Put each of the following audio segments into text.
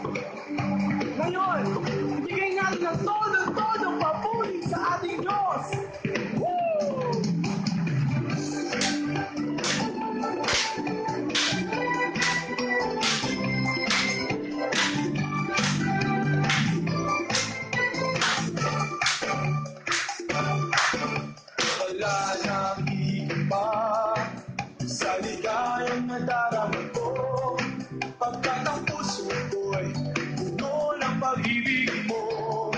Ngayon, ibigay natin ang todo-todong papuri sa ating Diyos. Woo! Wala nang iba sa ligayang nadarama mo.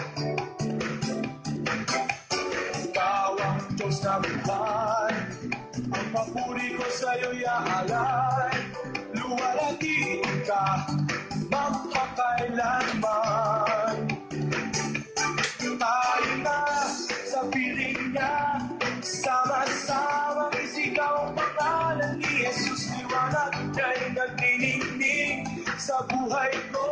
Ikaw ang Diyos na buhay Ang papuri ko sa'yo'y aalay Luwalhatiin ka magpakailanman. Na sa piling niya Sama-sama isigaw ang pangalan ni Jesus. Liwanag niya'y buhay ko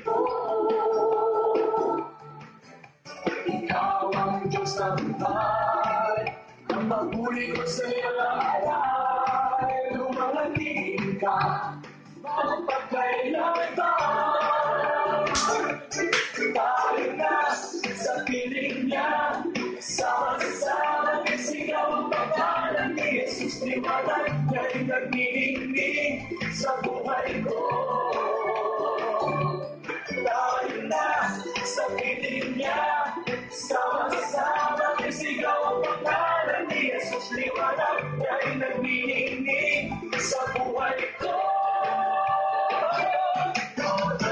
buhay, ang mahuli ko sa iyo na alay. Lumalantin ka, magpagkailangan. Tayo na sa piling niya, sama-sama isigaw ang pangalan ni Jesus. Liwanag niya'y nagniningning sa buhay ko. Liwanag niya'y nagniningning sa buhay ko. Todo